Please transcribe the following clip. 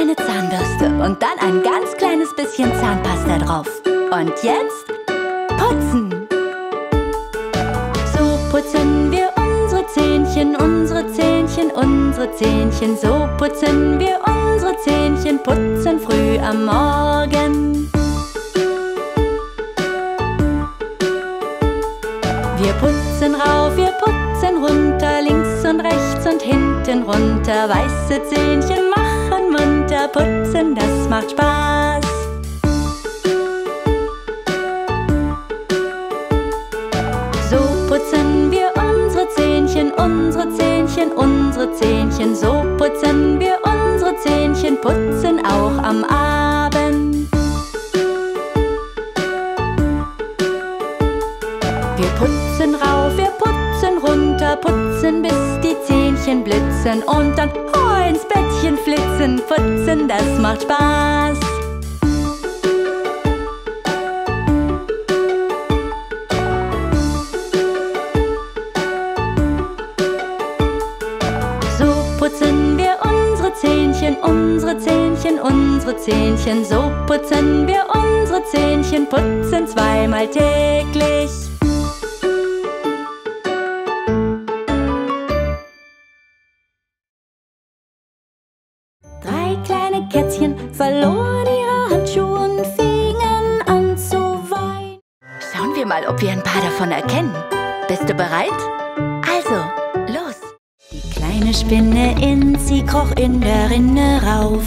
eine Zahnbürste und dann ein ganz kleines bisschen Zahnpasta drauf. Und jetzt putzen. So putzen wir unsere Zähnchen, unsere Zähnchen, unsere Zähnchen. So putzen wir unsere Zähnchen, putzen früh am Morgen. Wir putzen rauf, wir putzen runter, links und rechts und hinten runter. Weiße Zähnchen munter, putzen, das macht Spaß. So putzen wir unsere Zähnchen, unsere Zähnchen, unsere Zähnchen. So putzen wir unsere Zähnchen, putzen auch am Abend. Wir putzen rauf, wir putzen runter, putzen bis die Zähnchen blitzen und dann oh, ins Bettchen flitzen. Putzen, das macht Spaß. So putzen wir unsere Zähnchen, unsere Zähnchen, unsere Zähnchen. So putzen wir unsere Zähnchen, putzen zweimal täglich. Kleine Kätzchen verloren ihre Handschuhe und fingen an zu weinen. Schauen wir mal, ob wir ein paar davon erkennen. Bist du bereit? Also, los! Die kleine Spinne in sie kroch in der Rinne rauf.